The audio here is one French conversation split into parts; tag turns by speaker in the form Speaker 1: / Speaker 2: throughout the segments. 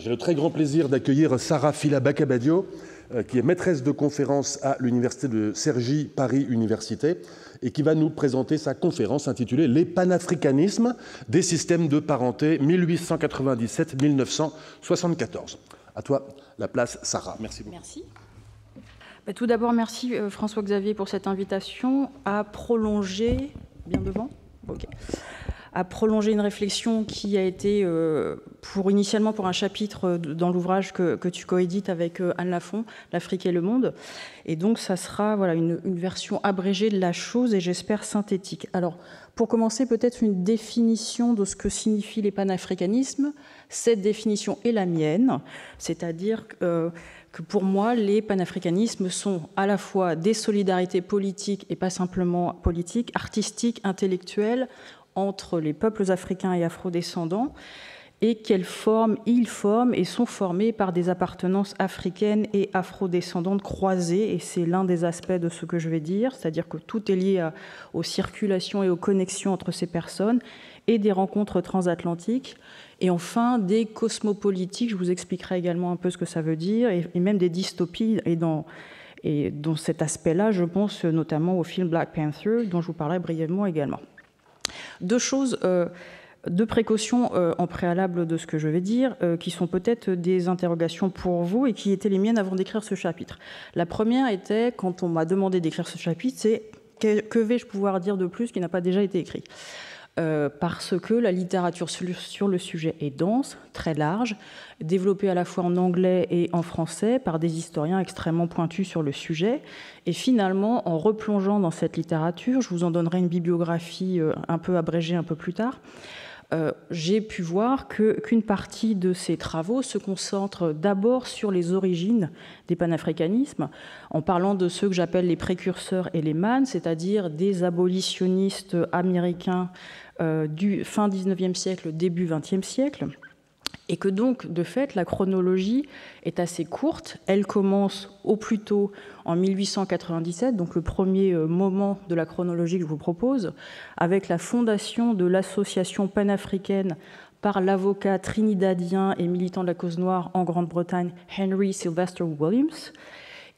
Speaker 1: J'ai le très grand plaisir d'accueillir Sarah Fila Bacabadio, euh, qui est maîtresse de conférence à l'université de Cergy Paris Université et qui va nous présenter sa conférence intitulée Les panafricanismes des systèmes de parenté 1897-1974. À toi la place, Sarah. Merci beaucoup.
Speaker 2: Merci. Bah, tout d'abord, merci euh, François-Xavier pour cette invitation à prolonger. Bien devant Ok à prolonger une réflexion qui a été euh, pour initialement pour un chapitre dans l'ouvrage que, tu coédites avec euh, Anne Lafont, L'Afrique et le monde. Et donc, ça sera voilà, une, version abrégée de la chose et j'espère synthétique. Alors, pour commencer, peut-être une définition de ce que signifie les panafricanismes. Cette définition est la mienne, c'est-à-dire euh, que pour moi, les panafricanismes sont à la fois des solidarités politiques et pas simplement politiques, artistiques, intellectuelles, entre les peuples africains et afrodescendants et quelles formes ils forment et sont formés par des appartenances africaines et afrodescendantes croisées. Et c'est l'un des aspects de ce que je vais dire, c'est-à-dire que tout est lié aux circulations et aux connexions entre ces personnes et des rencontres transatlantiques. Et enfin, des cosmopolitiques, je vous expliquerai également un peu ce que ça veut dire, et, même des dystopies. Et dans, et dans cet aspect-là, je pense notamment au film Black Panther, dont je vous parlerai brièvement également. Deux choses, euh, deux précautions euh, en préalable de ce que je vais dire, euh, qui sont peut-être des interrogations pour vous et qui étaient les miennes avant d'écrire ce chapitre. La première était, quand on m'a demandé d'écrire ce chapitre, c'est que vais-je pouvoir dire de plus qui n'a pas déjà été écrit? Parce que la littérature sur le sujet est dense, très large, développée à la fois en anglais et en français par des historiens extrêmement pointus sur le sujet. Et finalement, en replongeant dans cette littérature, je vous en donnerai une bibliographie euh, un peu abrégée un peu plus tard, euh, j'ai pu voir qu'une partie de ces travaux se concentre d'abord sur les origines des panafricanismes, en parlant de ceux que j'appelle les précurseurs et les mânes, c'est-à-dire des abolitionnistes américains euh, du fin 19e siècle, début 20e siècle et que donc, de fait, la chronologie est assez courte. Elle commence au plus tôt en 1897, donc le premier euh, moment de la chronologie que je vous propose, avec la fondation de l'association panafricaine par l'avocat trinidadien et militant de la cause noire en Grande-Bretagne, Henry Sylvester Williams,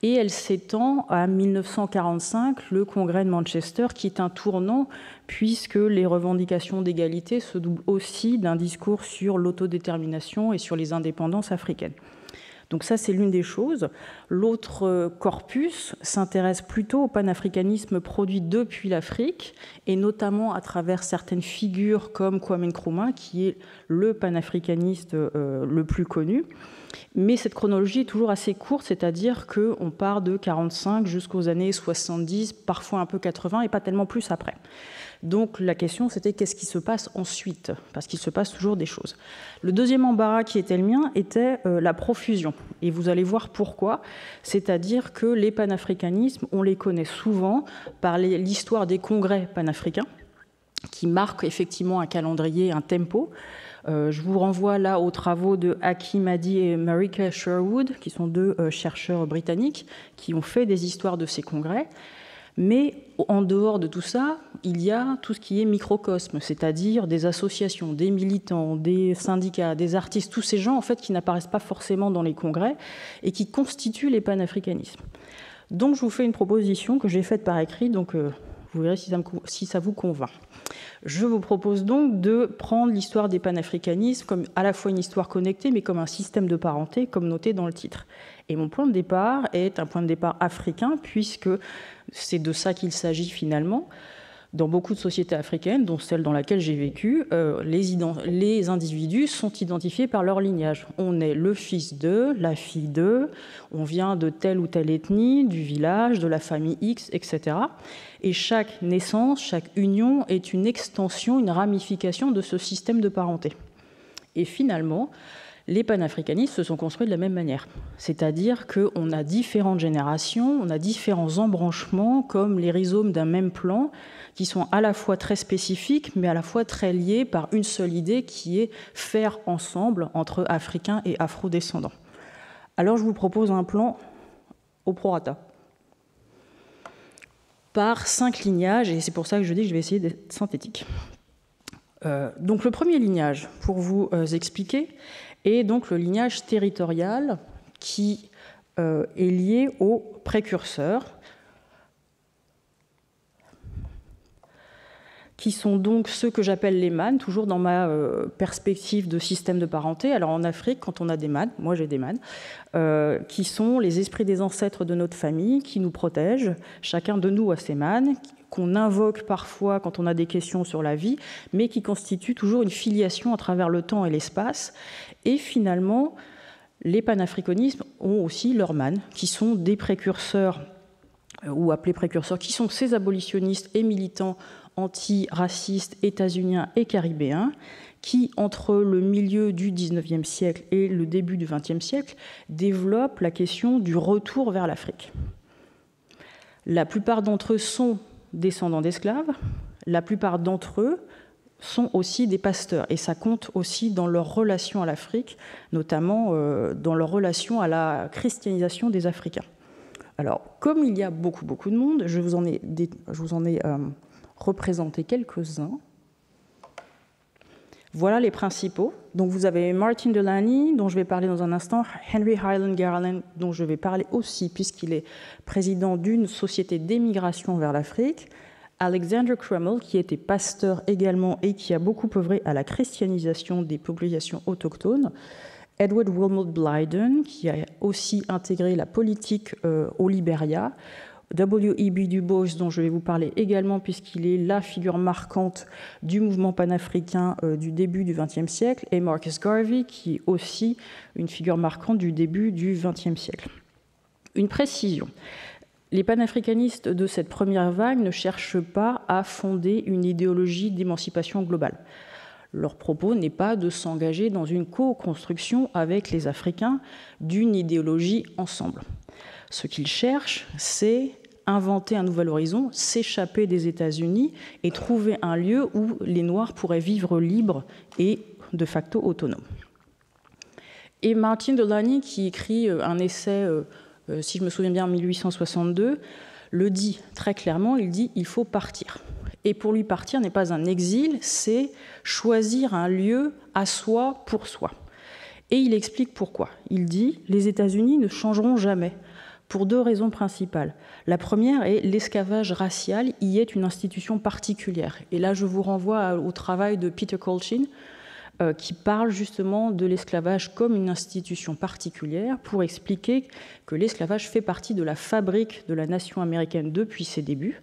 Speaker 2: et elle s'étend à 1945, le congrès de Manchester, qui est un tournant puisque les revendications d'égalité se doublent aussi d'un discours sur l'autodétermination et sur les indépendances africaines. Donc ça, c'est l'une des choses. L'autre corpus s'intéresse plutôt au panafricanisme produit depuis l'Afrique, et notamment à travers certaines figures comme Kwame Nkrumah, qui est le panafricaniste euh, le plus connu. Mais cette chronologie est toujours assez courte, c'est-à-dire qu'on part de 45 jusqu'aux années 70, parfois un peu 80, et pas tellement plus après. Donc la question, c'était qu'est-ce qui se passe ensuite? Parce qu'il se passe toujours des choses. Le deuxième embarras qui était le mien était euh, la profusion. Et vous allez voir pourquoi. C'est-à-dire que les panafricanismes, on les connaît souvent par l'histoire des congrès panafricains, qui marquent effectivement un calendrier, un tempo. Euh, je vous renvoie là aux travaux de Hakim Hadi et Marika Sherwood, qui sont deux euh, chercheurs britanniques qui ont fait des histoires de ces congrès. Mais en dehors de tout ça, il y a tout ce qui est microcosme, c'est-à-dire des associations, des militants, des syndicats, des artistes, tous ces gens en fait qui n'apparaissent pas forcément dans les congrès et qui constituent les panafricanismes. Donc je vous fais une proposition que j'ai faite par écrit, donc euh, vous verrez si ça, vous convainc. Je vous propose donc de prendre l'histoire des panafricanismes comme à la fois une histoire connectée, mais comme un système de parenté, comme noté dans le titre. Et mon point de départ est un point de départ africain, puisque c'est de ça qu'il s'agit finalement. Dans beaucoup de sociétés africaines, dont celle dans laquelle j'ai vécu, euh, les, les, individus sont identifiés par leur lignage. On est le fils de, la fille de, on vient de telle ou telle ethnie, du village, de la famille X, etc. Et chaque naissance, chaque union est une extension, une ramification de ce système de parenté. Et finalement, les panafricanistes se sont construits de la même manière. C'est-à-dire qu'on a différentes générations, on a différents embranchements, comme les rhizomes d'un même plan, qui sont à la fois très spécifiques, mais à la fois très liés par une seule idée qui est faire ensemble entre Africains et Afro-descendants. Alors je vous propose un plan au prorata par cinq lignages, et c'est pour ça que je dis que je vais essayer d'être synthétique. Euh, donc le premier lignage, pour vous euh, expliquer, et donc le lignage territorial qui est lié aux précurseurs, qui sont donc ceux que j'appelle les mânes, toujours dans ma euh, perspective de système de parenté. Alors en Afrique, quand on a des mânes, moi j'ai des mânes, euh, qui sont les esprits des ancêtres de notre famille, qui nous protègent. Chacun de nous a ses mânes, qu'on invoque parfois quand on a des questions sur la vie, mais qui constituent toujours une filiation à travers le temps et l'espace. Et finalement, les panafricanismes ont aussi leurs mânes, qui sont des précurseurs euh, ou appelés précurseurs, qui sont ces abolitionnistes et militants antiracistes états-uniens et caribéens qui, entre le milieu du XIXe siècle et le début du XXe siècle, développent la question du retour vers l'Afrique. La plupart d'entre eux sont descendants d'esclaves, la plupart d'entre eux sont aussi des pasteurs, et ça compte aussi dans leur relation à l'Afrique, notamment euh, dans leur relation à la christianisation des Africains. Alors, comme il y a beaucoup, beaucoup de monde, je vous en ai, euh, représenter quelques-uns. Voilà les principaux. Donc vous avez Martin Delaney, dont je vais parler dans un instant, Henry Highland Garland, dont je vais parler aussi, puisqu'il est président d'une société d'émigration vers l'Afrique, Alexander Crummell, qui était pasteur également et qui a beaucoup œuvré à la christianisation des populations autochtones, Edward Wilmot Blyden, qui a aussi intégré la politique euh, au Liberia, W.E.B. Du Bois, dont je vais vous parler également, puisqu'il est la figure marquante du mouvement panafricain euh, du début du XXe siècle, et Marcus Garvey, qui est aussi une figure marquante du début du XXe siècle. Une précision. Les panafricanistes de cette première vague ne cherchent pas à fonder une idéologie d'émancipation globale. Leur propos n'est pas de s'engager dans une co-construction avec les Africains d'une idéologie ensemble. Ce qu'ils cherchent, c'est inventer un nouvel horizon, s'échapper des États-Unis et trouver un lieu où les Noirs pourraient vivre libres et de facto autonomes. Et Martin Delaney, qui écrit euh, un essai, euh, euh, si je me souviens bien, en 1862, le dit très clairement, il dit il faut partir. Et pour lui, partir n'est pas un exil, c'est choisir un lieu à soi pour soi. Et il explique pourquoi. Il dit les États-Unis ne changeront jamais pour deux raisons principales. La première est l'esclavage racial y est une institution particulière. Et là, je vous renvoie au travail de Peter Colchin, euh, qui parle justement de l'esclavage comme une institution particulière pour expliquer que l'esclavage fait partie de la fabrique de la nation américaine depuis ses débuts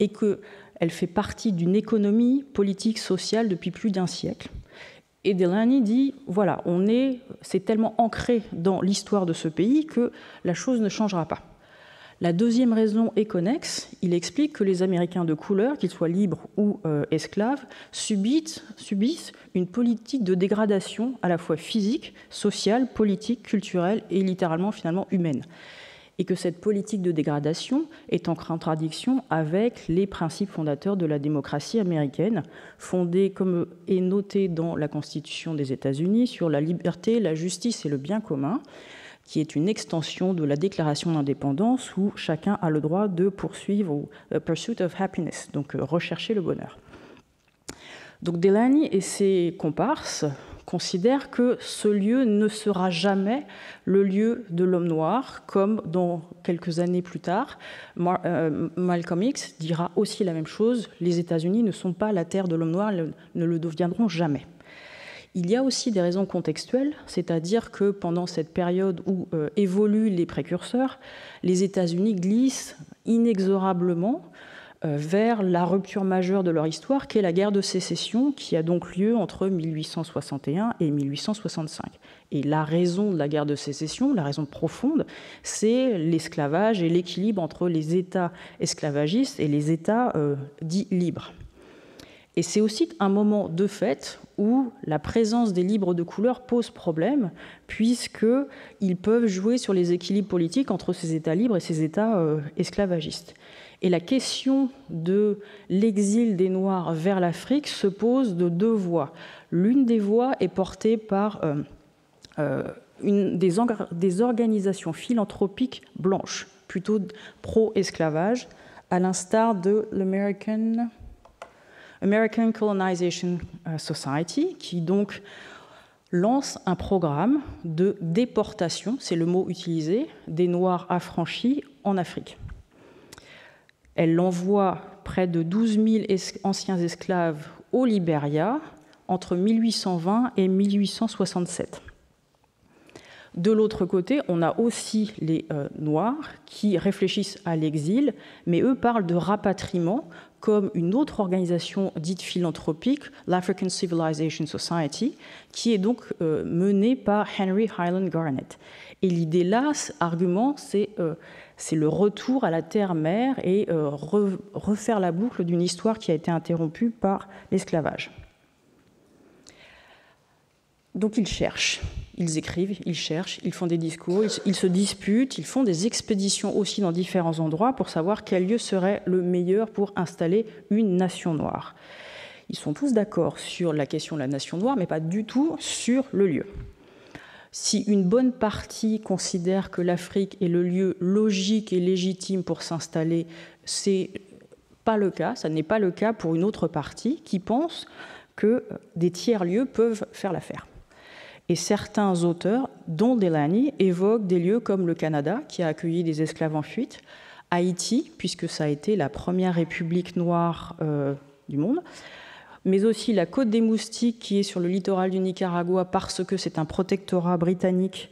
Speaker 2: et qu'elle fait partie d'une économie politique, sociale depuis plus d'un siècle et Delaney dit voilà, on est, c'est tellement ancré dans l'histoire de ce pays que la chose ne changera pas. La deuxième raison est connexe. Il explique que les Américains de couleur, qu'ils soient libres ou euh, esclaves, subissent, subissent une politique de dégradation à la fois physique, sociale, politique, culturelle et littéralement finalement humaine et que cette politique de dégradation est en contradiction avec les principes fondateurs de la démocratie américaine, fondés, comme est noté dans la Constitution des États-Unis, sur la liberté, la justice et le bien commun, qui est une extension de la Déclaration d'indépendance où chacun a le droit de poursuivre ou euh, pursuit of happiness, donc euh, rechercher le bonheur. Donc Delaney et ses comparses considère que ce lieu ne sera jamais le lieu de l'homme noir, comme dans quelques années plus tard, euh, Malcolm X dira aussi la même chose, les États-Unis ne sont pas la terre de l'homme noir, ne le deviendront jamais. Il y a aussi des raisons contextuelles, c'est-à-dire que pendant cette période où euh, évoluent les précurseurs, les États-Unis glissent inexorablement vers la rupture majeure de leur histoire, qui est la guerre de sécession, qui a donc lieu entre 1861 et 1865. Et la raison de la guerre de sécession, la raison profonde, c'est l'esclavage et l'équilibre entre les États esclavagistes et les États euh, dits libres. Et c'est aussi un moment de fait où la présence des libres de couleur pose problème, puisqu'ils peuvent jouer sur les équilibres politiques entre ces États libres et ces États euh, esclavagistes. Et la question de l'exil des Noirs vers l'Afrique se pose de deux voies. L'une des voies est portée par euh, euh, des, organisations philanthropiques blanches, plutôt pro-esclavage, à l'instar de l'American American Colonization euh, Society, qui donc lance un programme de déportation, c'est le mot utilisé, des Noirs affranchis en Afrique. Elle envoie près de 12 000 anciens esclaves au Liberia entre 1820 et 1867. De l'autre côté, on a aussi les euh, Noirs qui réfléchissent à l'exil, mais eux parlent de rapatriement comme une autre organisation dite philanthropique, l'African Civilization Society, qui est donc euh, menée par Henry Highland Garnet. Et l'idée là, argument, c'est euh, le retour à la terre-mère et refaire la boucle d'une histoire qui a été interrompue par l'esclavage. Donc ils cherchent, ils écrivent, ils cherchent, ils font des discours, ils, se disputent, ils font des expéditions aussi dans différents endroits pour savoir quel lieu serait le meilleur pour installer une nation noire. Ils sont tous d'accord sur la question de la nation noire, mais pas du tout sur le lieu. Si une bonne partie considère que l'Afrique est le lieu logique et légitime pour s'installer, c'est pas le cas, ça n'est pas le cas pour une autre partie qui pense que des tiers-lieux peuvent faire l'affaire. Et certains auteurs, dont Delany, évoquent des lieux comme le Canada, qui a accueilli des esclaves en fuite, Haïti, puisque ça a été la première république noire euh, du monde, mais aussi la côte des moustiques, qui est sur le littoral du Nicaragua, parce que c'est un protectorat britannique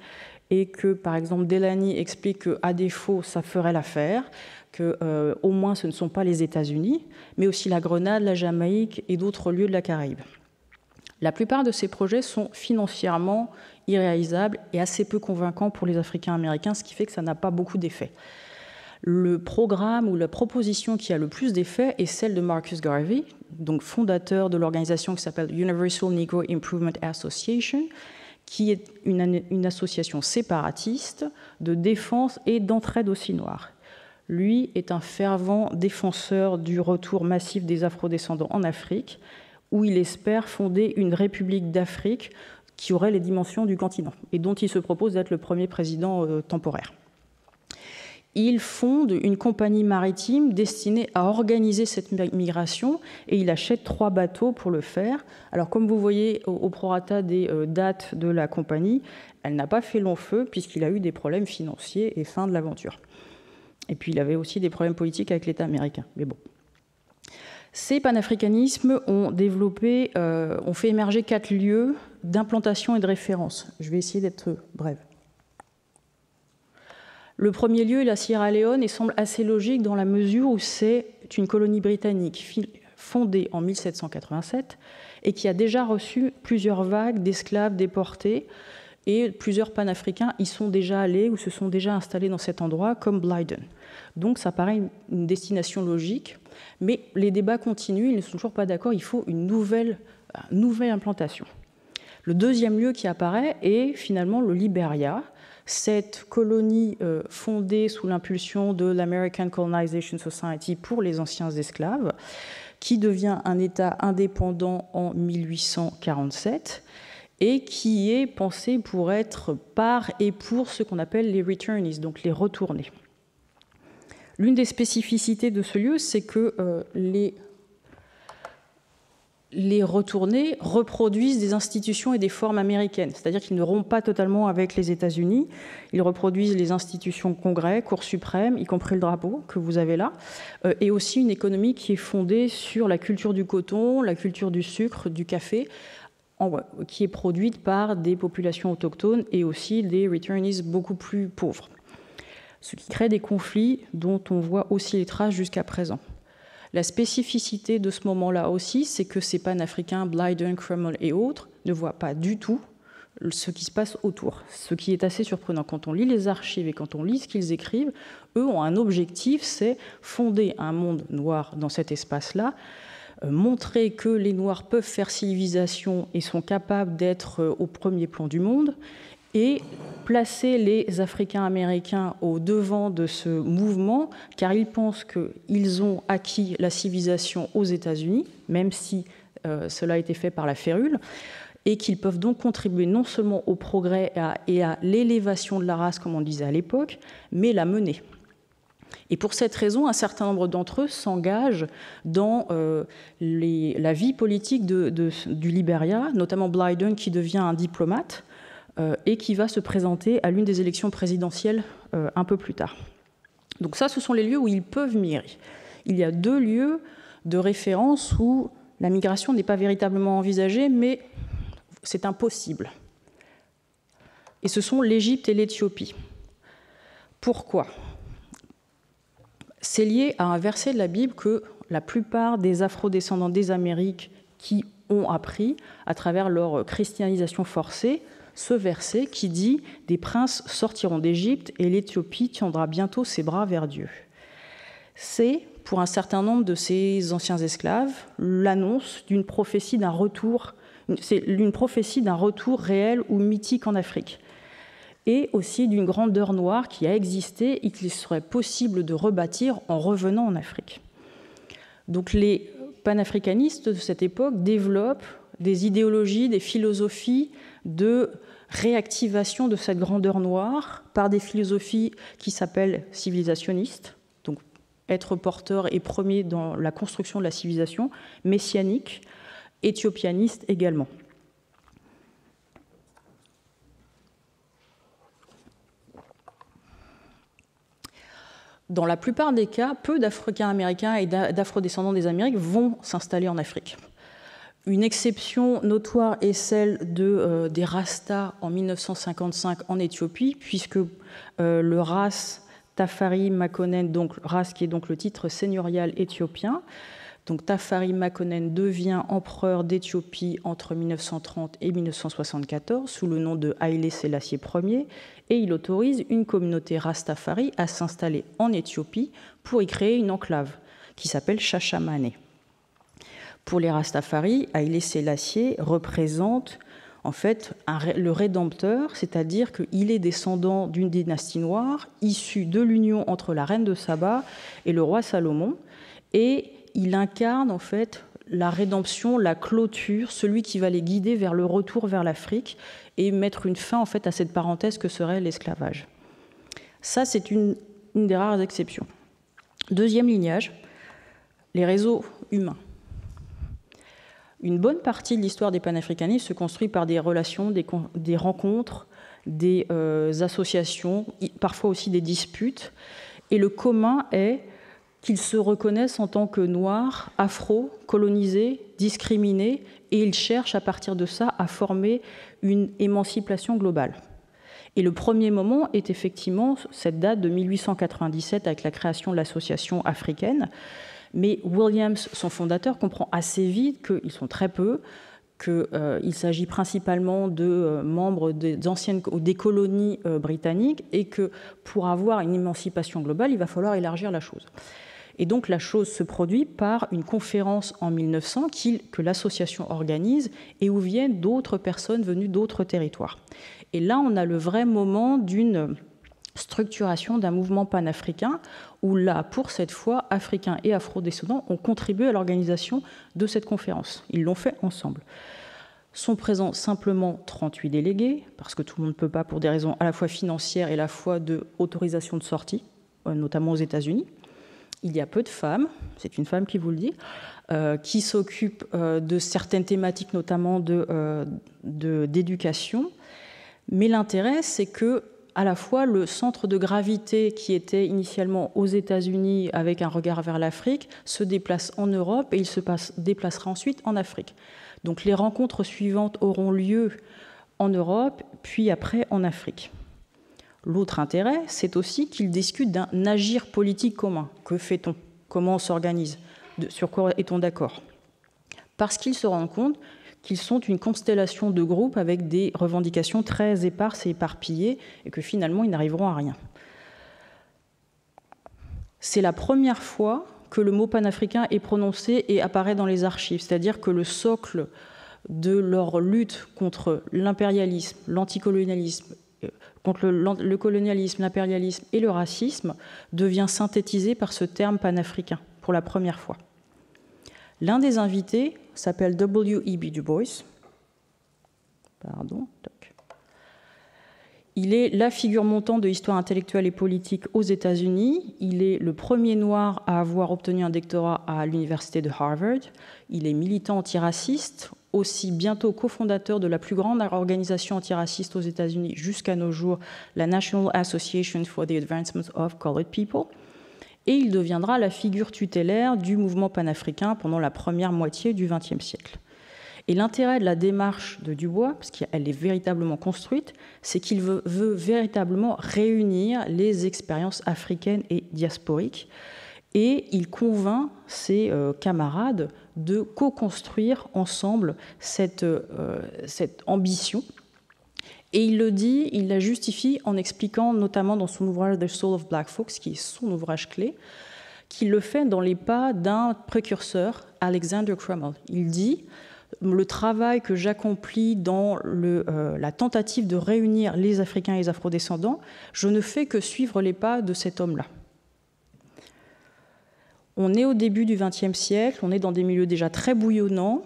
Speaker 2: et que, par exemple, Delany explique qu'à défaut, ça ferait l'affaire, que euh, au moins ce ne sont pas les États-Unis, mais aussi la Grenade, la Jamaïque et d'autres lieux de la Caraïbe. La plupart de ces projets sont financièrement irréalisables et assez peu convaincants pour les Africains américains, ce qui fait que ça n'a pas beaucoup d'effet. Le programme ou la proposition qui a le plus d'effet est celle de Marcus Garvey, donc fondateur de l'organisation qui s'appelle Universal Negro Improvement Association, qui est une, association séparatiste de défense et d'entraide aussi noire. Lui est un fervent défenseur du retour massif des afrodescendants en Afrique où il espère fonder une république d'Afrique qui aurait les dimensions du continent et dont il se propose d'être le premier président euh, temporaire. Il fonde une compagnie maritime destinée à organiser cette migration et il achète trois bateaux pour le faire. Alors comme vous voyez au, prorata des euh, dates de la compagnie, elle n'a pas fait long feu puisqu'il a eu des problèmes financiers et fin de l'aventure. Et puis il avait aussi des problèmes politiques avec l'État américain. Mais bon, ces panafricanismes ont développé, euh, ont fait émerger quatre lieux d'implantation et de référence. Je vais essayer d'être brève. Le premier lieu est la Sierra Leone et semble assez logique dans la mesure où c'est une colonie britannique fondée en 1787 et qui a déjà reçu plusieurs vagues d'esclaves déportés et plusieurs panafricains y sont déjà allés ou se sont déjà installés dans cet endroit comme Blyden. Donc ça paraît une destination logique. Mais les débats continuent, ils ne sont toujours pas d'accord, il faut une nouvelle, nouvelle implantation. Le deuxième lieu qui apparaît est finalement le Liberia, cette colonie euh, fondée sous l'impulsion de l'American Colonization Society pour les anciens esclaves, qui devient un État indépendant en 1847 et qui est pensé pour être par et pour ce qu'on appelle les returnees, donc les retournés. L'une des spécificités de ce lieu, c'est que euh, les, les retournés reproduisent des institutions et des formes américaines, c'est-à-dire qu'ils ne rompent pas totalement avec les États-Unis. Ils reproduisent les institutions Congrès, Cour suprême, y compris le drapeau que vous avez là, euh, et aussi une économie qui est fondée sur la culture du coton, la culture du sucre, du café, qui est produite par des populations autochtones et aussi des returnees beaucoup plus pauvres ce qui crée des conflits dont on voit aussi les traces jusqu'à présent. La spécificité de ce moment-là aussi, c'est que ces panafricains, Blyden, Cromwell et autres, ne voient pas du tout ce qui se passe autour. Ce qui est assez surprenant. Quand on lit les archives et quand on lit ce qu'ils écrivent, eux ont un objectif, c'est fonder un monde noir dans cet espace-là, euh, montrer que les Noirs peuvent faire civilisation et sont capables d'être euh, au premier plan du monde, et placer les Africains américains au devant de ce mouvement, car ils pensent qu'ils ont acquis la civilisation aux États-Unis, même si euh, cela a été fait par la férule, et qu'ils peuvent donc contribuer non seulement au progrès et à l'élévation de la race, comme on disait à l'époque, mais la mener. Et pour cette raison, un certain nombre d'entre eux s'engagent dans euh, la vie politique du Liberia, notamment Blyden qui devient un diplomate et qui va se présenter à l'une des élections présidentielles euh, un peu plus tard. Donc ça, ce sont les lieux où ils peuvent migrer. Il y a deux lieux de référence où la migration n'est pas véritablement envisagée, mais c'est impossible. Et ce sont l'Égypte et l'Éthiopie. Pourquoi? C'est lié à un verset de la Bible que la plupart des afro-descendants des Amériques qui ont appris à travers leur christianisation forcée, ce verset qui dit Des princes sortiront d'Égypte et l'Éthiopie tiendra bientôt ses bras vers Dieu. C'est, pour un certain nombre de ces anciens esclaves, l'annonce d'une prophétie d'un retour, c'est une prophétie d'un retour réel ou mythique en Afrique et aussi d'une grandeur noire qui a existé et qu'il serait possible de rebâtir en revenant en Afrique. Donc les panafricanistes de cette époque développent des idéologies, des philosophies de réactivation de cette grandeur noire par des philosophies qui s'appellent civilisationnistes, donc être porteur et premier dans la construction de la civilisation, messianique, éthiopianiste également. dans la plupart des cas, peu d'Africains américains et d'Afro-descendants des Amériques vont s'installer en Afrique. Une exception notoire est celle de, euh, des Rastas en 1955 en Éthiopie, puisque euh, le Ras Tafari Makonnen, donc Ras qui est donc le titre seigneurial éthiopien, donc Tafari Makonnen devient empereur d'Éthiopie entre 1930 et 1974 sous le nom de Haile Selassie Ier et il autorise une communauté Rastafari à s'installer en Éthiopie pour y créer une enclave qui s'appelle Chachamane. Pour les Rastafari, Haile Selassie représente en fait le rédempteur, c'est-à-dire qu'il est descendant d'une dynastie noire issue de l'union entre la reine de Saba et le roi Salomon, et il incarne en fait la rédemption, la clôture, celui qui va les guider vers le retour vers l'Afrique et mettre une fin en fait à cette parenthèse que serait l'esclavage. Ça, c'est une, des rares exceptions. Deuxième lignage, les réseaux humains. Une bonne partie de l'histoire des panafricanistes se construit par des relations, des, rencontres, des euh, associations, parfois aussi des disputes. Et le commun est qu'ils se reconnaissent en tant que noirs, afro, colonisés, discriminés, et ils cherchent à partir de ça à former une émancipation globale. Et le premier moment est effectivement cette date de 1897 avec la création de l'association africaine. Mais Williams, son fondateur, comprend assez vite qu'ils sont très peu, qu'il euh, s'agit principalement de euh, membres des anciennes des colonies euh, britanniques et que pour avoir une émancipation globale, il va falloir élargir la chose. Et donc la chose se produit par une conférence en 1900 que l'association organise et où viennent d'autres personnes venues d'autres territoires. Et là, on a le vrai moment d'une structuration d'un mouvement panafricain où là, pour cette fois, Africains et Afro-descendants ont contribué à l'organisation de cette conférence. Ils l'ont fait ensemble. Sont présents simplement 38 délégués, parce que tout le monde ne peut pas, pour des raisons à la fois financières et à la fois d'autorisation de sortie, euh, notamment aux États-Unis il y a peu de femmes, c'est une femme qui vous le dit, euh, qui s'occupent euh, de certaines thématiques, notamment d'éducation. De, Mais l'intérêt, c'est que à la fois le centre de gravité qui était initialement aux États-Unis avec un regard vers l'Afrique se déplace en Europe et il se déplacera ensuite en Afrique. Donc les rencontres suivantes auront lieu en Europe, puis après en Afrique. L'autre intérêt, c'est aussi qu'ils discutent d'un agir politique commun. Que fait-on? Comment on s'organise? Sur quoi est-on d'accord? Parce qu'ils se rendent compte qu'ils sont une constellation de groupes avec des revendications très éparses et éparpillées, et que finalement, ils n'arriveront à rien. C'est la première fois que le mot panafricain est prononcé et apparaît dans les archives, c'est-à-dire que le socle de leur lutte contre l'impérialisme, l'anticolonialisme contre le, colonialisme, l'impérialisme et le racisme devient synthétisé par ce terme panafricain pour la première fois. L'un des invités s'appelle W.E.B. Du Bois. Pardon. Il est la figure montante de l'histoire intellectuelle et politique aux États-Unis. Il est le premier noir à avoir obtenu un doctorat à l'université de Harvard. Il est militant antiraciste, aussi bientôt cofondateur de la plus grande organisation antiraciste aux États-Unis jusqu'à nos jours, la National Association for the Advancement of Colored People. Et il deviendra la figure tutélaire du mouvement panafricain pendant la première moitié du XXe siècle. Et l'intérêt de la démarche de Dubois, parce qu'elle est véritablement construite, c'est qu'il veut, véritablement réunir les expériences africaines et diasporiques. Et il convainc ses euh, camarades de co-construire ensemble cette, euh, cette ambition. Et il le dit, il la justifie en expliquant notamment dans son ouvrage The Soul of Black Folks, qui est son ouvrage clé, qu'il le fait dans les pas d'un précurseur, Alexander Crummell. Il dit le travail que j'accomplis dans euh, la tentative de réunir les Africains et les Afrodescendants, je ne fais que suivre les pas de cet homme-là. On est au début du XXe siècle, on est dans des milieux déjà très bouillonnants.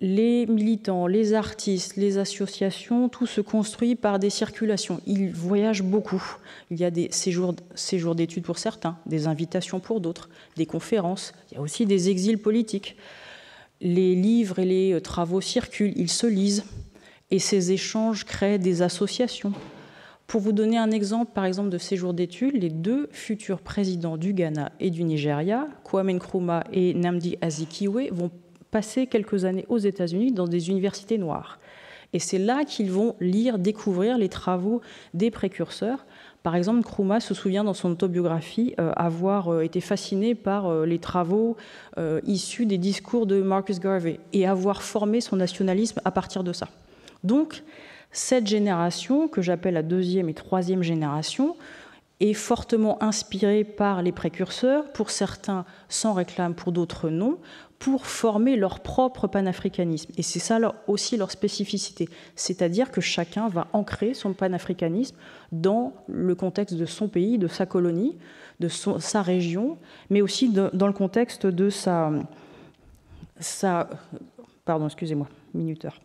Speaker 2: Les militants, les artistes, les associations, tout se construit par des circulations. Ils voyagent beaucoup. Il y a des séjours, séjours d'études pour certains, des invitations pour d'autres, des conférences. Il y a aussi des exils politiques les livres et les euh, travaux circulent, ils se lisent, et ces échanges créent des associations. Pour vous donner un exemple, par exemple, de séjour d'études, les deux futurs présidents du Ghana et du Nigeria, Kwame Nkrumah et Namdi Azikiwe, vont passer quelques années aux États-Unis dans des universités noires. Et c'est là qu'ils vont lire, découvrir les travaux des précurseurs, par exemple, Nkrumah se souvient dans son autobiographie euh, avoir euh, été fasciné par euh, les travaux issus des discours de Marcus Garvey et avoir formé son nationalisme à partir de ça. Donc, cette génération, que j'appelle la deuxième et troisième génération, est fortement inspirée par les précurseurs. Pour certains, s'en réclament, pour d'autres, non pour former leur propre panafricanisme. Et c'est ça aussi leur spécificité. C'est-à-dire que chacun va ancrer son panafricanisme dans le contexte de son pays, de sa colonie, de sa région, mais aussi dans le contexte de sa... pardon, excusez-moi, minuteur.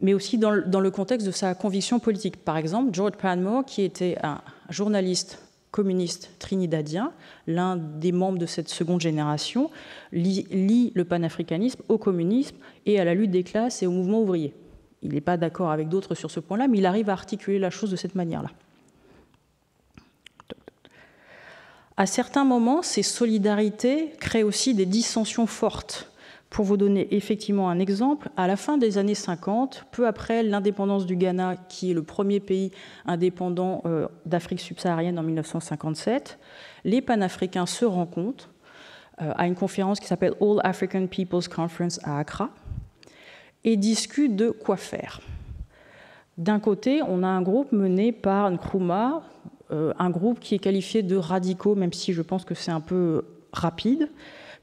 Speaker 2: Mais aussi dans le, dans le contexte de sa conviction politique. Par exemple, George Panmore, qui était un journaliste communiste trinidadien, l'un des membres de cette seconde génération, lie, le panafricanisme au communisme et à la lutte des classes et au mouvement ouvrier. Il n'est pas d'accord avec d'autres sur ce point-là, mais il arrive à articuler la chose de cette manière-là. À certains moments, ces solidarités créent aussi des dissensions fortes pour vous donner effectivement un exemple, à la fin des années 50, peu après l'indépendance du Ghana, qui est le premier pays indépendant euh, d'Afrique subsaharienne en 1957, les panafricains se rencontrent euh, à une conférence qui s'appelle All African People's Conference à Accra et discutent de quoi faire. D'un côté, on a un groupe mené par Nkrumah, euh, un groupe qui est qualifié de radicaux, même si je pense que c'est un peu rapide,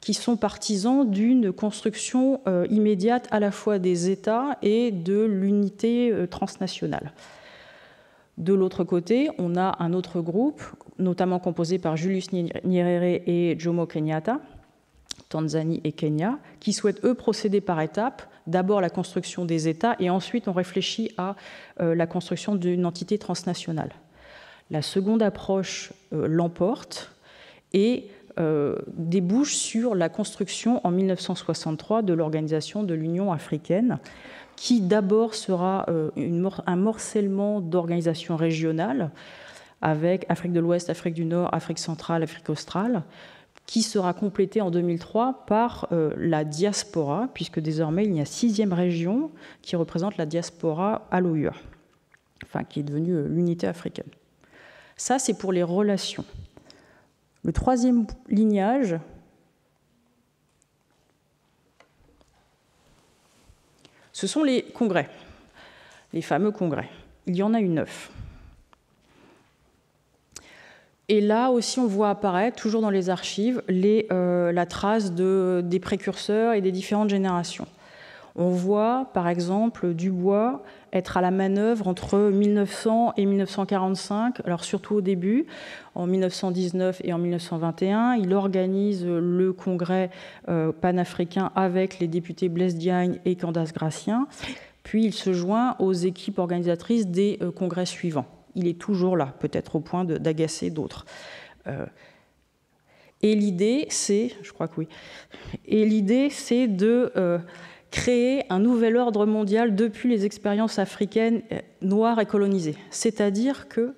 Speaker 2: qui sont partisans d'une construction euh, immédiate à la fois des États et de l'unité euh, transnationale. De l'autre côté, on a un autre groupe, notamment composé par Julius Nyerere et Jomo Kenyatta, Tanzanie et Kenya, qui souhaitent, eux, procéder par étapes. D'abord la construction des États et ensuite on réfléchit à euh, la construction d'une entité transnationale. La seconde approche l'emporte et euh, débouche sur la construction en 1963 de l'organisation de l'Union africaine, qui d'abord sera euh, un morcellement d'organisations régionales avec Afrique de l'Ouest, Afrique du Nord, Afrique centrale, Afrique australe, qui sera complétée en 2003 par euh, la diaspora, puisque désormais il y a sixième région qui représente la diaspora à l'OUA, enfin qui est devenue l'unité africaine. Ça, c'est pour les relations. Le troisième lignage, ce sont les congrès, les fameux congrès. Il y en a eu neuf. Et là aussi, on voit apparaître, toujours dans les archives, euh, la trace des précurseurs et des différentes générations. On voit, par exemple, Dubois être à la manœuvre entre 1900 et 1945, alors surtout au début, en 1919 et en 1921. Il organise le congrès euh, panafricain avec les députés Blaise Diagne et Candace Gratien. puis il se joint aux équipes organisatrices des congrès suivants. Il est toujours là, peut-être au point d'agacer d'autres. et l'idée, c'est, je crois que oui, et l'idée, c'est de créer un nouvel ordre mondial depuis les expériences africaines euh, noires et colonisées. C'est-à-dire que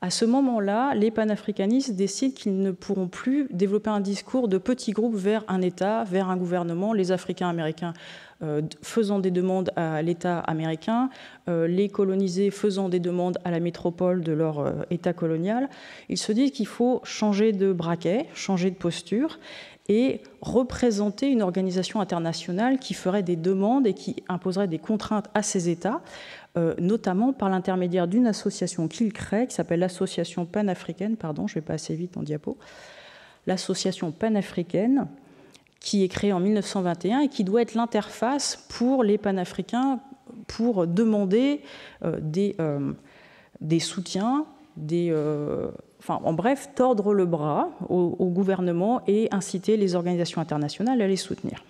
Speaker 2: à ce moment-là, les panafricanistes décident qu'ils ne pourront plus développer un discours de petits groupes vers un État, vers un gouvernement, les Africains américains euh, faisant des demandes à l'État américain, euh, les colonisés faisant des demandes à la métropole de leur État colonial. Ils se disent qu'il faut changer de braquet, changer de posture, et représenter une organisation internationale qui ferait des demandes et qui imposerait des contraintes à ces États, euh, notamment par l'intermédiaire d'une association qu'il crée, qui s'appelle l'Association panafricaine, pardon, je vais pas assez vite en diapo, l'Association panafricaine, qui est créée en 1921 et qui doit être l'interface pour les panafricains pour demander euh, euh, des soutiens, des en bref, tordre le bras au, gouvernement et inciter les organisations internationales à les soutenir.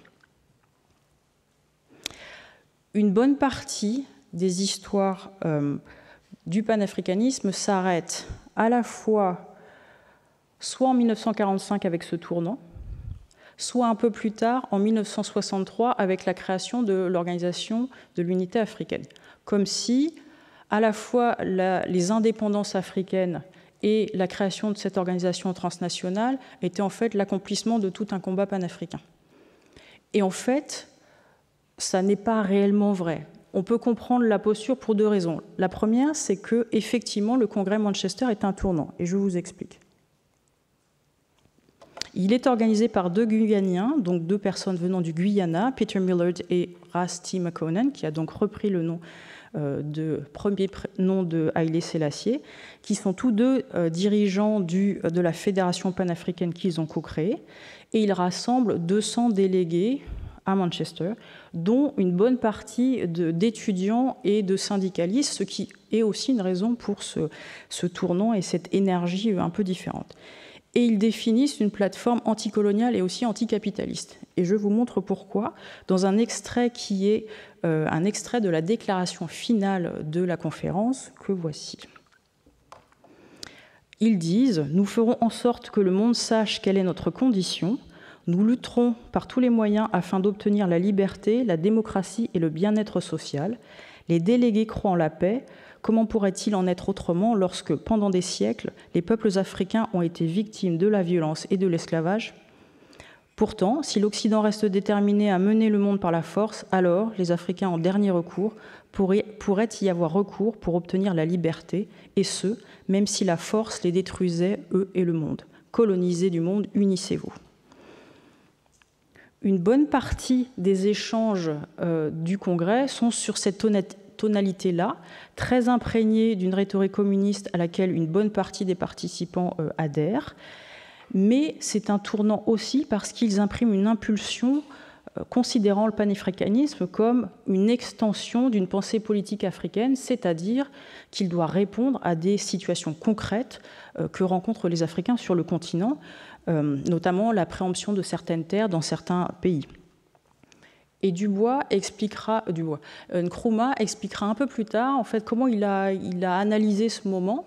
Speaker 2: Une bonne partie des histoires euh, du panafricanisme s'arrête à la fois soit en 1945 avec ce tournant, soit un peu plus tard en 1963 avec la création de l'organisation de l'unité africaine. Comme si à la fois les indépendances africaines et la création de cette organisation transnationale était en fait l'accomplissement de tout un combat panafricain. Et en fait, ça n'est pas réellement vrai. On peut comprendre la posture pour deux raisons. La première, c'est que effectivement, le Congrès Manchester est un tournant, et je vous explique. Il est organisé par deux Guyaniens, donc deux personnes venant du Guyana, Peter Millard et Rusty McConan, qui a donc repris le nom de premier nom de Haïlé Sélassié, qui sont tous deux euh, dirigeants du, de la fédération panafricaine qu'ils ont co-créée. Et ils rassemblent 200 délégués à Manchester, dont une bonne partie d'étudiants et de syndicalistes, ce qui est aussi une raison pour ce, ce tournant et cette énergie un peu différente et ils définissent une plateforme anticoloniale et aussi anticapitaliste. Et je vous montre pourquoi dans un extrait qui est euh, un extrait de la déclaration finale de la conférence que voici. Ils disent Nous ferons en sorte que le monde sache quelle est notre condition. Nous lutterons par tous les moyens afin d'obtenir la liberté, la démocratie et le bien-être social. Les délégués croient en la paix. Comment pourrait-il en être autrement lorsque, pendant des siècles, les peuples africains ont été victimes de la violence et de l'esclavage? Pourtant, si l'Occident reste déterminé à mener le monde par la force, alors les Africains en dernier recours pourraient, y avoir recours pour obtenir la liberté, et ce, même si la force les détruisait, eux et le monde. Colonisés du monde, unissez-vous. Une bonne partie des échanges euh, du Congrès sont sur cette honnêteté tonalité-là, très imprégnée d'une rhétorique communiste à laquelle une bonne partie des participants euh, adhèrent. Mais c'est un tournant aussi parce qu'ils impriment une impulsion euh, considérant le panafricanisme comme une extension d'une pensée politique africaine, c'est-à-dire qu'il doit répondre à des situations concrètes euh, que rencontrent les Africains sur le continent, notamment la préemption de certaines terres dans certains pays. Et Dubois expliquera, euh, Dubois, euh, Nkrumah expliquera un peu plus tard en fait comment il a, il a analysé ce moment.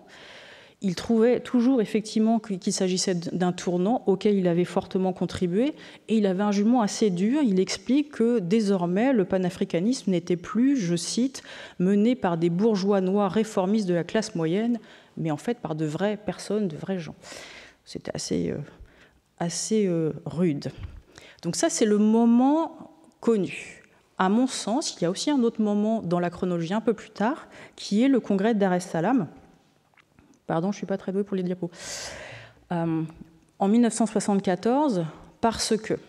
Speaker 2: Il trouvait toujours effectivement qu'il s'agissait d'un tournant auquel il avait fortement contribué et il avait un jugement assez dur. Il explique que désormais le panafricanisme n'était plus, je cite, mené par des bourgeois noirs réformistes de la classe moyenne, mais en fait par de vraies personnes, de vrais gens. C'était assez, euh, assez rude. Donc ça, c'est le moment connu. À mon sens, il y a aussi un autre moment dans la chronologie un peu plus tard, qui est le congrès d'Ar es. Pardon, je ne suis pas très douée pour les diapos. Euh, en 1974, parce que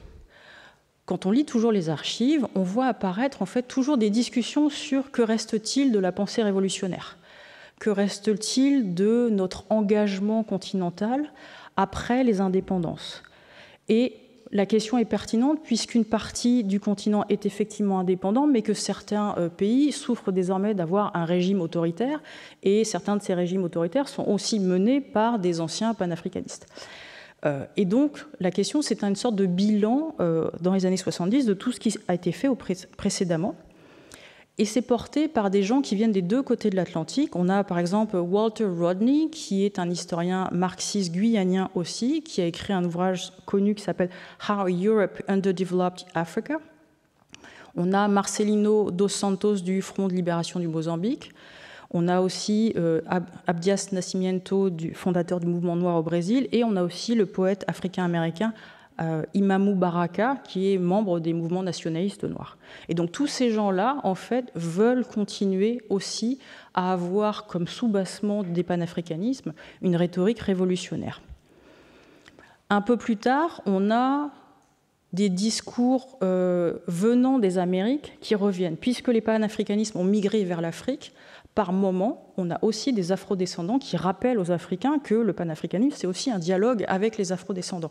Speaker 2: quand on lit toujours les archives, on voit apparaître en fait toujours des discussions sur que reste-t-il de la pensée révolutionnaire, que reste-t-il de notre engagement continental après les indépendances? Et la question est pertinente puisqu'une partie du continent est effectivement indépendant, mais que certains euh, pays souffrent désormais d'avoir un régime autoritaire, et certains de ces régimes autoritaires sont aussi menés par des anciens panafricanistes. Euh, et donc, la question, c'est une sorte de bilan euh, dans les années 70 de tout ce qui a été fait précédemment. Et c'est porté par des gens qui viennent des deux côtés de l'Atlantique. On a par exemple Walter Rodney, qui est un historien marxiste guyanien aussi, qui a écrit un ouvrage connu qui s'appelle How Europe Underdeveloped Africa. On a Marcelino dos Santos du Front de libération du Mozambique. On a aussi euh, Abdias Nascimento, du fondateur du mouvement noir au Brésil. Et on a aussi le poète africain-américain euh, Imamou Baraka, qui est membre des mouvements nationalistes noirs. Et donc tous ces gens-là, en fait, veulent continuer aussi à avoir comme soubassement des panafricanismes une rhétorique révolutionnaire. Un peu plus tard, on a des discours euh, venant des Amériques qui reviennent. Puisque les panafricanismes ont migré vers l'Afrique, par moment, on a aussi des afrodescendants qui rappellent aux Africains que le panafricanisme, c'est aussi un dialogue avec les afrodescendants.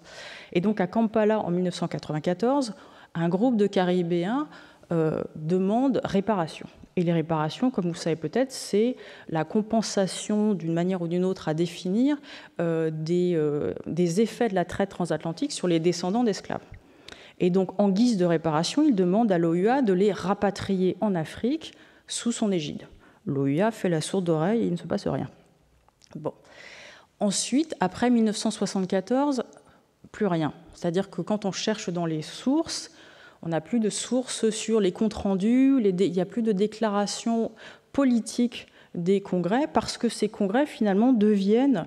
Speaker 2: Et donc à Kampala, en 1994, un groupe de Caribéens euh, demande réparation. Et les réparations, comme vous savez peut-être, c'est la compensation d'une manière ou d'une autre à définir euh, des, euh, des effets de la traite transatlantique sur les descendants d'esclaves. Et donc, en guise de réparation, il demande à l'OUA de les rapatrier en Afrique sous son égide. L'OUA fait la sourde oreille et il ne se passe rien. Ensuite, après 1974, plus rien. C'est-à-dire que quand on cherche dans les sources, on n'a plus de sources sur les comptes rendus, il n'y a plus de déclarations politiques des congrès, parce que ces congrès, finalement, deviennent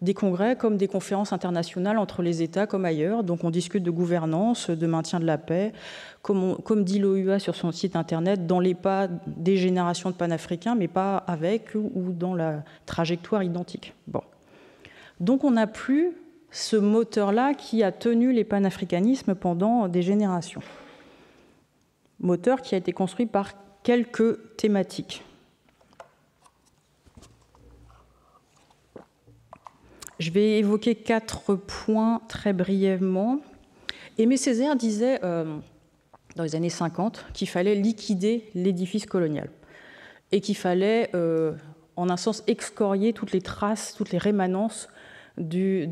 Speaker 2: des congrès comme des conférences internationales entre les États comme ailleurs. Donc on discute de gouvernance, de maintien de la paix, comme, dit l'OUA sur son site internet, dans les pas des générations de panafricains, mais pas avec ou dans la trajectoire identique. Bon. Donc on n'a plus ce moteur-là qui a tenu les panafricanismes pendant des générations. Moteur qui a été construit par quelques thématiques. Je vais évoquer quatre points très brièvement. Aimé Césaire disait euh, dans les années 50 qu'il fallait liquider l'édifice colonial et qu'il fallait, euh, en un sens, excorier toutes les traces, toutes les rémanences du,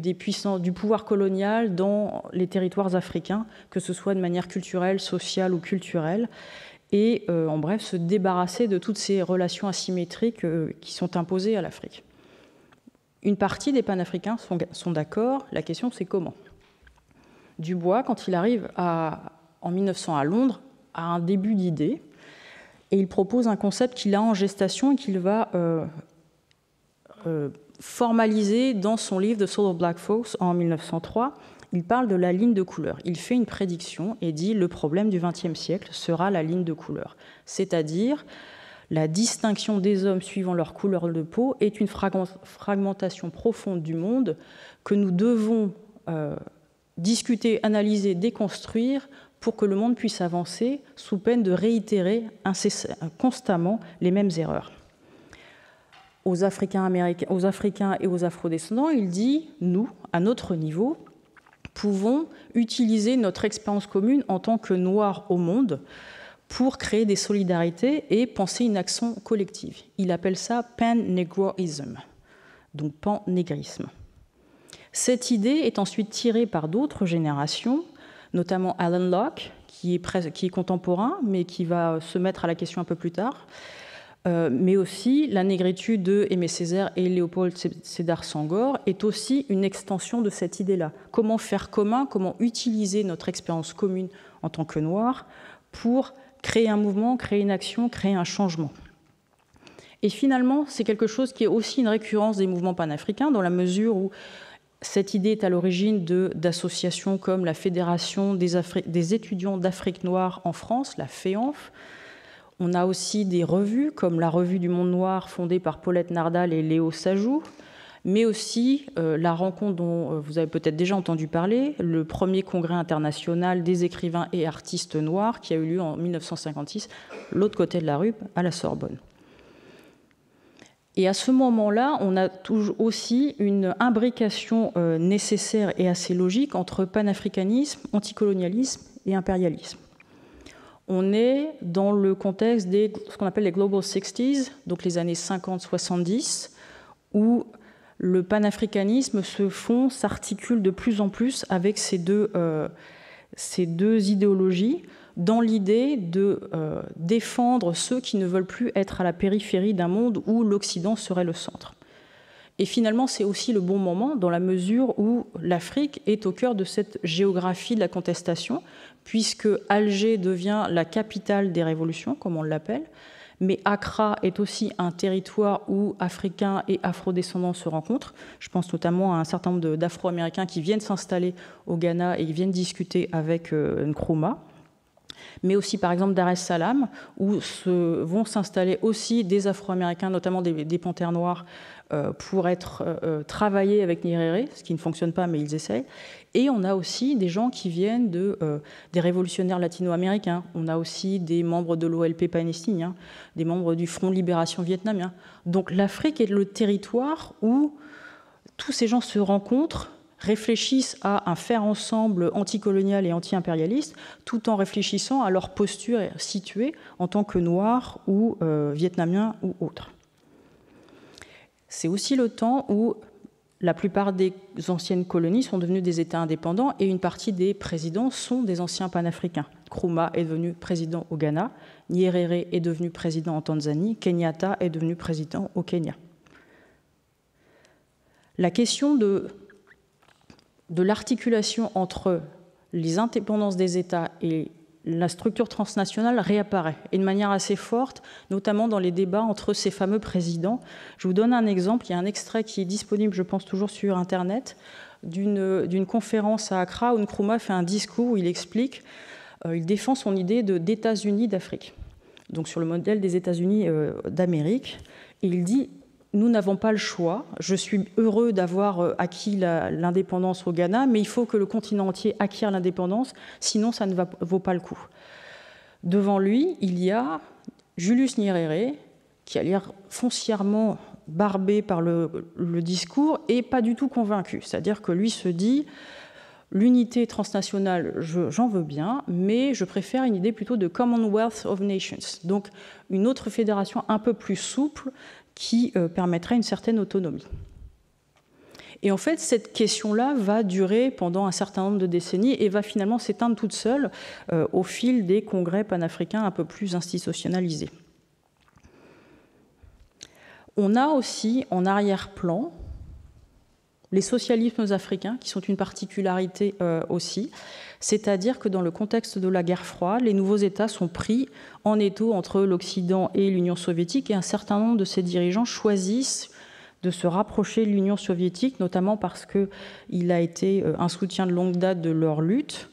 Speaker 2: pouvoir colonial dans les territoires africains, que ce soit de manière culturelle, sociale ou culturelle, et euh, en bref se débarrasser de toutes ces relations asymétriques qui sont imposées à l'Afrique. Une partie des panafricains sont, d'accord, la question c'est comment? Dubois, quand il arrive en 1900 à Londres, a un début d'idée et il propose un concept qu'il a en gestation et qu'il va euh, euh, formaliser dans son livre The Soul of Black Folks en 1903. Il parle de la ligne de couleur. Il fait une prédiction et dit le problème du XXe siècle sera la ligne de couleur, c'est-à-dire la distinction des hommes suivant leur couleur de peau est une fragmentation profonde du monde que nous devons euh, discuter, analyser, déconstruire pour que le monde puisse avancer sous peine de réitérer constamment les mêmes erreurs. Aux Africains, aux Africains et aux Afrodescendants, il dit, nous, à notre niveau, pouvons utiliser notre expérience commune en tant que Noirs au monde pour créer des solidarités et penser une action collective. Il appelle ça pan-negroism, donc pan-négrisme. Cette idée est ensuite tirée par d'autres générations, notamment Alan Locke, qui est, contemporain, mais qui va se mettre à la question un peu plus tard, euh, mais aussi la négritude de Aimé Césaire et Léopold Sédar Sangor est aussi une extension de cette idée-là. Comment faire commun, comment utiliser notre expérience commune en tant que Noirs pour créer un mouvement, créer une action, créer un changement. Et finalement, c'est quelque chose qui est aussi une récurrence des mouvements panafricains, dans la mesure où cette idée est à l'origine d'associations comme la Fédération des, étudiants d'Afrique noire en France, la FEANF. On a aussi des revues comme la Revue du Monde Noir fondée par Paulette Nardal et Léo Sajou, mais aussi euh, la rencontre dont euh, vous avez peut-être déjà entendu parler, le premier congrès international des écrivains et artistes noirs qui a eu lieu en 1956, l'autre côté de la rue, à la Sorbonne. Et à ce moment-là, on a aussi une imbrication euh, nécessaire et assez logique entre panafricanisme, anticolonialisme et impérialisme. On est dans le contexte de ce qu'on appelle les Global 60s, donc les années 50-70, où le panafricanisme se fond, s'articule de plus en plus avec ces deux, euh, ces deux idéologies. dans l'idée de euh, défendre ceux qui ne veulent plus être à la périphérie d'un monde où l'Occident serait le centre. Et finalement, c'est aussi le bon moment dans la mesure où l'Afrique est au cœur de cette géographie de la contestation, puisque Alger devient la capitale des révolutions, comme on l'appelle, mais Accra est aussi un territoire où Africains et Afro-descendants se rencontrent. Je pense notamment à un certain nombre d'Afro-Américains qui viennent s'installer au Ghana et qui viennent discuter avec euh, Nkrumah mais aussi par exemple Dar es Salaam, où vont s'installer aussi des Afro-Américains, notamment des, panthères noires, euh, pour être euh, euh, travaillés avec Nyerere, ce qui ne fonctionne pas, mais ils essayent. Et on a aussi des gens qui viennent de, des révolutionnaires latino-américains. On a aussi des membres de l'OLP palestinien, des membres du Front Libération vietnamien. Donc l'Afrique est le territoire où tous ces gens se rencontrent réfléchissent à un faire ensemble anticolonial et anti-impérialiste, tout en réfléchissant à leur posture située en tant que noirs ou euh, vietnamiens ou autres. C'est aussi le temps où la plupart des anciennes colonies sont devenues des États indépendants et une partie des présidents sont des anciens panafricains. Nkrumah est devenu président au Ghana, Nyerere est devenu président en Tanzanie, Kenyatta est devenu président au Kenya. La question de de l'articulation entre les indépendances des États et la structure transnationale réapparaît, et de manière assez forte, notamment dans les débats entre ces fameux présidents. Je vous donne un exemple, il y a un extrait qui est disponible, je pense, toujours sur Internet, d'une conférence à Accra où Nkrumah fait un discours où il explique, euh, il défend son idée d'États-Unis d'Afrique, donc sur le modèle des États-Unis euh, d'Amérique. Il dit nous n'avons pas le choix. Je suis heureux d'avoir euh, acquis l'indépendance au Ghana, mais il faut que le continent entier acquiert l'indépendance, sinon ça ne vaut pas le coup. Devant lui, il y a Julius Nyerere, qui a l'air foncièrement barbé par le, discours et pas du tout convaincu. C'est-à-dire que lui se dit l'unité transnationale, j'en veux bien, mais je préfère une idée plutôt de Commonwealth of Nations, donc une autre fédération un peu plus souple qui euh, permettrait une certaine autonomie. Et en fait, cette question-là va durer pendant un certain nombre de décennies et va finalement s'éteindre toute seule euh, au fil des congrès panafricains un peu plus institutionnalisés. On a aussi en arrière-plan les socialismes africains, qui sont une particularité euh, aussi, c'est-à-dire que dans le contexte de la guerre froide, les nouveaux États sont pris en étau entre l'Occident et l'Union soviétique, et un certain nombre de ces dirigeants choisissent de se rapprocher de l'Union soviétique, notamment parce qu'il a été euh, un soutien de longue date de leur lutte,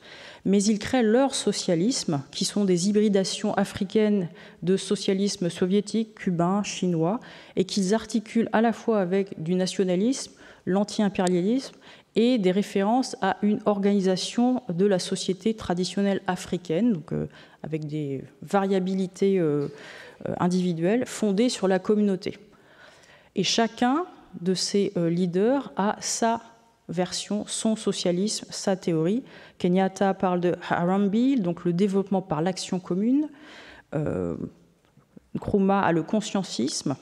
Speaker 2: mais ils créent leur socialisme, qui sont des hybridations africaines de socialisme soviétique, cubain, chinois, et qu'ils articulent à la fois avec du nationalisme, l'anti-impérialisme et des références à une organisation de la société traditionnelle africaine, donc, euh, avec des variabilités euh, euh, individuelles fondées sur la communauté. Et chacun de ces leaders a sa version, son socialisme, sa théorie. Kenyatta parle de Harambe, donc le développement par l'action commune. Nkrumah a le consciencisme.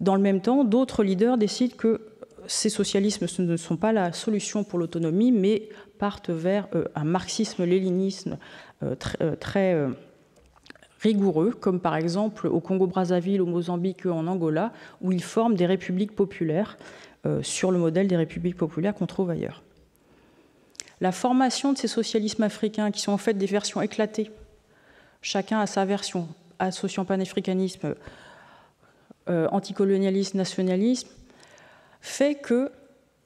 Speaker 2: Dans le même temps, d'autres leaders décident que ces socialismes ne sont pas la solution pour l'autonomie, mais partent vers euh, un marxisme-léninisme euh, euh, très, rigoureux, comme par exemple au Congo-Brazzaville, au Mozambique, en Angola, où ils forment des républiques populaires sur le modèle des républiques populaires qu'on trouve ailleurs. La formation de ces socialismes africains, qui sont en fait des versions éclatées, chacun a sa version, associant panafricanisme, anticolonialisme, nationalisme, fait que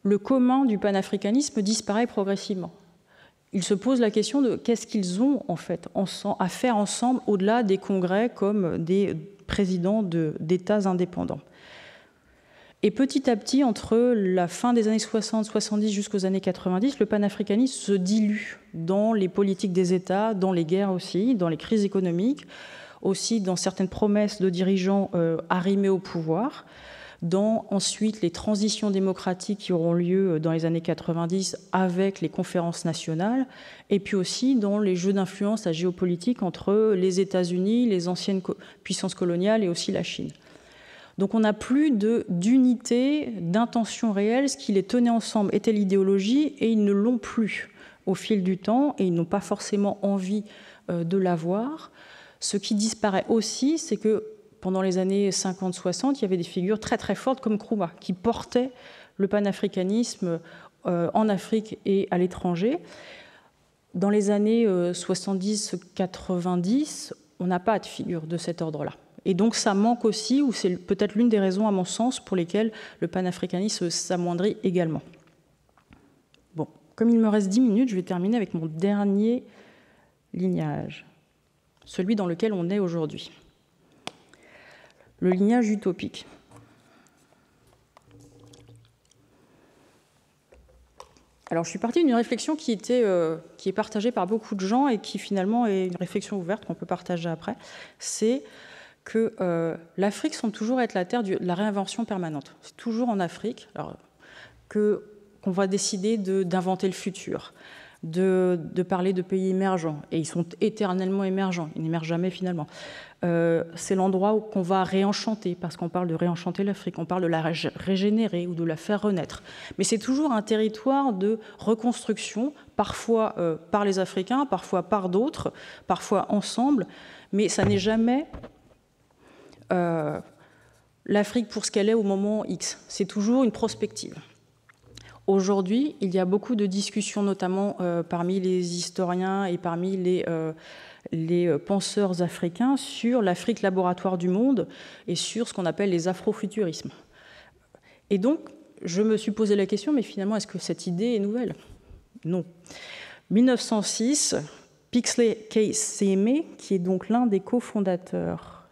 Speaker 2: le commun du panafricanisme disparaît progressivement. Ils se posent la question de qu'est-ce qu'ils ont en fait à faire ensemble au-delà des congrès comme des présidents d'États indépendants. Et petit à petit, entre la fin des années 60-70 jusqu'aux années 90, le panafricanisme se dilue dans les politiques des États, dans les guerres aussi, dans les crises économiques, aussi dans certaines promesses de dirigeants euh, arrimés au pouvoir dans ensuite les transitions démocratiques qui auront lieu dans les années 90 avec les conférences nationales, et puis aussi dans les jeux d'influence à géopolitique entre les États-Unis, les anciennes puissances coloniales et aussi la Chine. Donc on n'a plus d'unité, d'intention réelle. Ce qui les tenait ensemble était l'idéologie et ils ne l'ont plus au fil du temps et ils n'ont pas forcément envie de l'avoir. Ce qui disparaît aussi, c'est que pendant les années 50-60, il y avait des figures très très fortes comme Nkrumah qui portaient le panafricanisme en Afrique et à l'étranger. Dans les années 70-90, on n'a pas de figure de cet ordre-là. Et donc ça manque aussi, ou c'est peut-être l'une des raisons à mon sens pour lesquelles le panafricanisme s'amoindrit également. Bon, comme il me reste 10 minutes, je vais terminer avec mon dernier lignage, celui dans lequel on est aujourd'hui. Le lignage utopique. Alors, je suis partie d'une réflexion qui, était, euh, qui est partagée par beaucoup de gens et qui finalement est une réflexion ouverte qu'on peut partager après. C'est que euh, l'Afrique semble toujours être la terre de la réinvention permanente. C'est toujours en Afrique que qu'on va décider d'inventer le futur, de, parler de pays émergents. Et ils sont éternellement émergents, ils n'émergent jamais finalement. Euh, c'est l'endroit où qu'on va réenchanter, parce qu'on parle de réenchanter l'Afrique, on parle de la régénérer ou de la faire renaître. Mais c'est toujours un territoire de reconstruction, parfois euh, par les Africains, parfois par d'autres, parfois ensemble, mais ça n'est jamais euh, l'Afrique pour ce qu'elle est au moment X. C'est toujours une prospective. Aujourd'hui, il y a beaucoup de discussions, notamment parmi les historiens et parmi les les euh, penseurs africains sur l'Afrique laboratoire du monde et sur ce qu'on appelle les afrofuturismes. Et donc, je me suis posé la question, mais finalement, est-ce que cette idée est nouvelle? Non. 1906, Pixley Case qui est donc l'un des cofondateurs,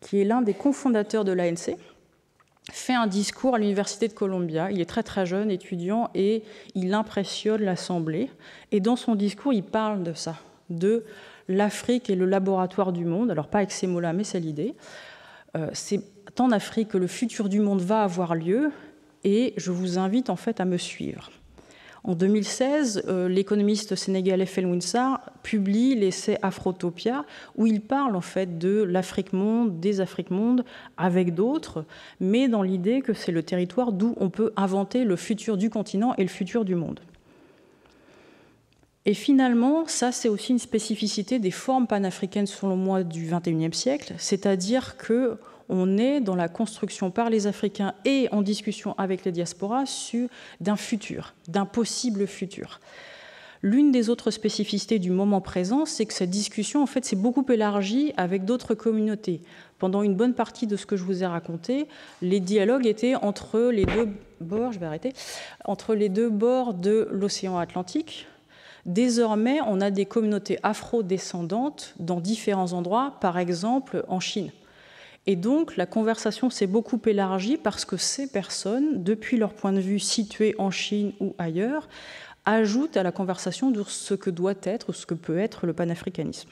Speaker 2: qui est l'un des cofondateurs de l'ANC, fait un discours à l'Université de Columbia. Il est très très jeune, étudiant, et il impressionne l'Assemblée. Et dans son discours, il parle de ça, de l'Afrique et le laboratoire du monde. Alors pas avec ces mots-là, mais c'est l'idée. Euh, c'est en Afrique que le futur du monde va avoir lieu, et je vous invite en fait à me suivre. En 2016, euh, l'économiste sénégalais Felwinsar publie l'essai Afrotopia, où il parle en fait de l'Afrique-monde, des Afriques-mondes, avec d'autres, mais dans l'idée que c'est le territoire d'où on peut inventer le futur du continent et le futur du monde. Et finalement, ça c'est aussi une spécificité des formes panafricaines selon moi du XXIe siècle, c'est-à-dire que on est dans la construction par les Africains et en discussion avec les diasporas d'un futur, d'un possible futur. L'une des autres spécificités du moment présent, c'est que cette discussion, en fait, s'est beaucoup élargie avec d'autres communautés. Pendant une bonne partie de ce que je vous ai raconté, les dialogues étaient entre les deux bords, je vais arrêter, entre les deux bords de l'océan Atlantique. Désormais, on a des communautés afro-descendantes dans différents endroits, par exemple en Chine. Et donc la conversation s'est beaucoup élargie parce que ces personnes, depuis leur point de vue situé en Chine ou ailleurs, ajoutent à la conversation de ce que doit être, ce que peut être le panafricanisme.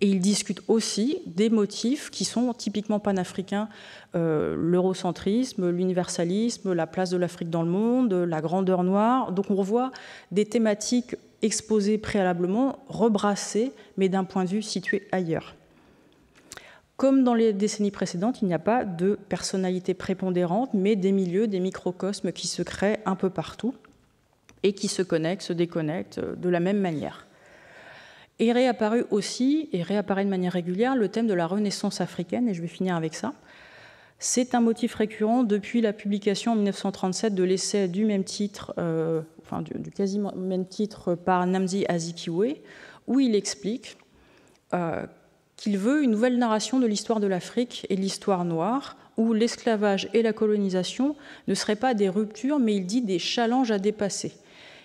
Speaker 2: Et ils discutent aussi des motifs qui sont typiquement panafricains, euh, l'eurocentrisme, l'universalisme, la place de l'Afrique dans le monde, la grandeur noire. Donc on revoit des thématiques exposées préalablement, rebrassées, mais d'un point de vue situé ailleurs. Comme dans les décennies précédentes, il n'y a pas de personnalité prépondérante, mais des milieux, des microcosmes qui se créent un peu partout et qui se connectent, se déconnectent de la même manière. Et réapparu aussi, et réapparaît de manière régulière, le thème de la renaissance africaine, et je vais finir avec ça. C'est un motif récurrent depuis la publication en 1937 de l'essai du même titre, euh, enfin du, quasiment même titre par Namzi Azikiwe, où il explique euh, qu'il veut une nouvelle narration de l'histoire de l'Afrique et l'histoire noire, où l'esclavage et la colonisation ne seraient pas des ruptures, mais il dit des challenges à dépasser.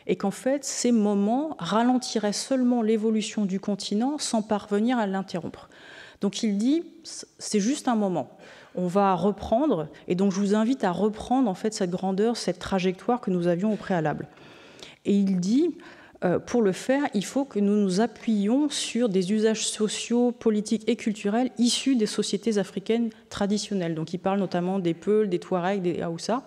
Speaker 2: Et qu'en fait, ces moments ralentiraient seulement l'évolution du continent sans parvenir à l'interrompre. Donc il dit, c'est juste un moment. On va reprendre, et donc je vous invite à reprendre en fait cette grandeur, cette trajectoire que nous avions au préalable. Et il dit, pour le faire, il faut que nous nous appuyions sur des usages sociaux, politiques et culturels issus des sociétés africaines traditionnelles. Donc il parle notamment des Peuls, des Touaregs, des Haoussa,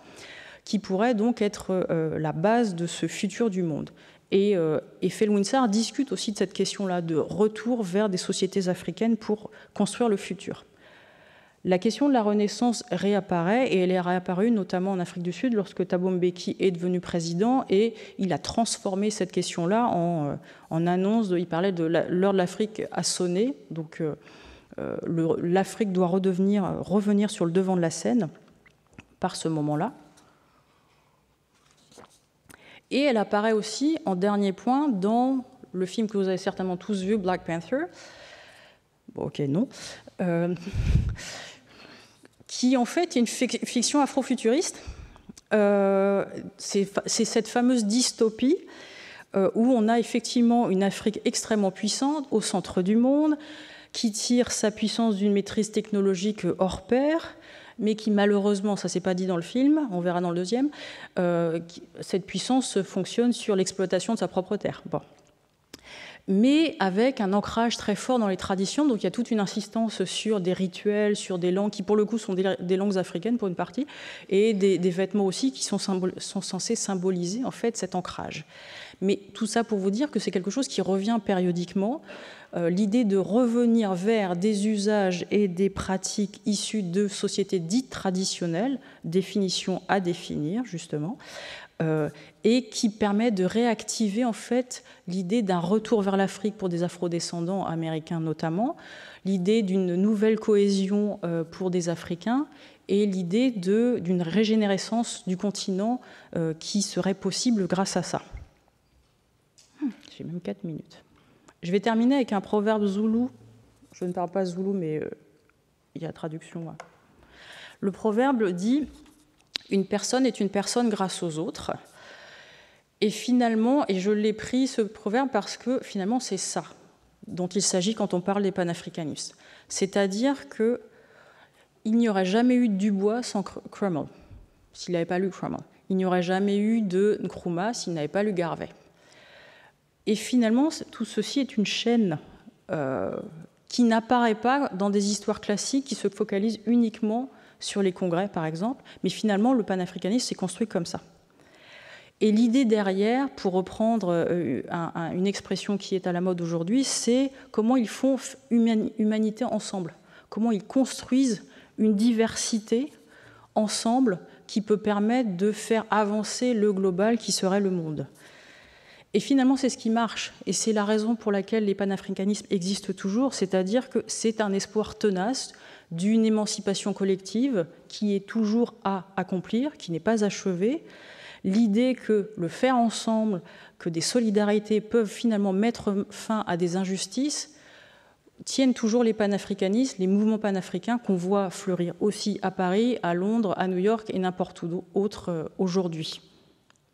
Speaker 2: qui pourraient donc être euh, la base de ce futur du monde. Et, euh, Felwinsar discute aussi de cette question-là, de retour vers des sociétés africaines pour construire le futur. La question de la Renaissance réapparaît, et elle est réapparue notamment en Afrique du Sud lorsque Thabo Mbeki est devenu président, et il a transformé cette question-là en, en, annonce, de, il parlait de l'heure de l'Afrique a sonné, donc euh, euh l'Afrique doit revenir sur le devant de la scène par ce moment-là. Et elle apparaît aussi, en dernier point, dans le film que vous avez certainement tous vu, Black Panther. Bon, ok, non. Euh, qui en fait est une fiction afrofuturiste. Euh, c'est cette fameuse dystopie euh, où on a effectivement une Afrique extrêmement puissante au centre du monde, qui tire sa puissance d'une maîtrise technologique hors pair, mais qui malheureusement, ça s'est pas dit dans le film, on verra dans le deuxième, euh, cette puissance fonctionne sur l'exploitation de sa propre terre. Bon mais avec un ancrage très fort dans les traditions. Donc il y a toute une insistance sur des rituels, sur des langues qui pour le coup sont des, langues africaines pour une partie, et des, vêtements aussi qui sont, censés symboliser en fait cet ancrage. Mais tout ça pour vous dire que c'est quelque chose qui revient périodiquement. Euh, l'idée de revenir vers des usages et des pratiques issues de sociétés dites traditionnelles, définition à définir justement, et qui permet de réactiver en fait l'idée d'un retour vers l'Afrique pour des afrodescendants américains notamment, l'idée d'une nouvelle cohésion euh, pour des Africains et l'idée d'une régénérescence du continent euh, qui serait possible grâce à ça. Hmm, j'ai même 4 minutes. Je vais terminer avec un proverbe zoulou. Je ne parle pas zoulou, mais il y a traduction. Le proverbe dit une personne est une personne grâce aux autres. Et finalement, et je l'ai pris ce proverbe parce que finalement c'est ça dont il s'agit quand on parle des panafricanistes. C'est-à-dire que il n'y aurait jamais eu de Dubois sans Crummell, s'il n'avait pas lu Crummell. Il n'y aurait jamais eu de Nkrumah s'il n'avait pas lu Garvey. Et finalement, tout ceci est une chaîne euh, qui n'apparaît pas dans des histoires classiques qui se focalisent uniquement sur les congrès, par exemple, mais finalement, le panafricanisme s'est construit comme ça. Et l'idée derrière, pour reprendre euh, une expression qui est à la mode aujourd'hui, c'est comment ils font humanité ensemble, comment ils construisent une diversité ensemble qui peut permettre de faire avancer le global qui serait le monde. Et finalement, c'est ce qui marche. Et c'est la raison pour laquelle les panafricanismes existent toujours, c'est-à-dire que c'est un espoir tenace d'une émancipation collective qui est toujours à accomplir, qui n'est pas achevée. L'idée que le faire ensemble, que des solidarités peuvent finalement mettre fin à des injustices, tiennent toujours les panafricanistes, les mouvements panafricains qu'on voit fleurir aussi à Paris, à Londres, à New York et n'importe où autre euh, aujourd'hui.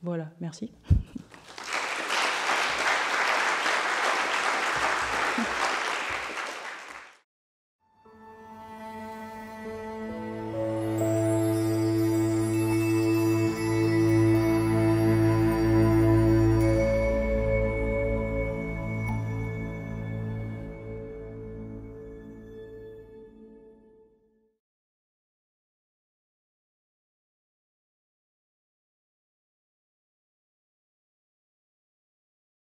Speaker 2: Voilà, merci.